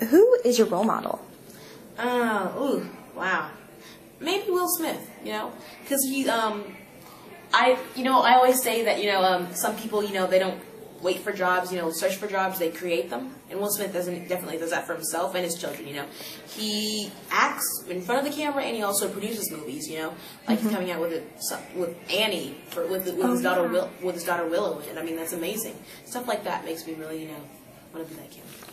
Who is your role model? Uh, ooh, wow. Maybe Will Smith, you know? Because he, um, I, you know, I always say that, you know, um, some people, you know, they don't wait for jobs, you know, search for jobs, they create them. And Will Smith doesn't, definitely does that for himself and his children, you know? He acts in front of the camera and he also produces movies, you know? Like he's mm-hmm. coming out with a, with Annie, for, with, with oh, his daughter, Will, with his daughter Willow, and I mean, that's amazing. Stuff like that makes me really, you know, want to be like him.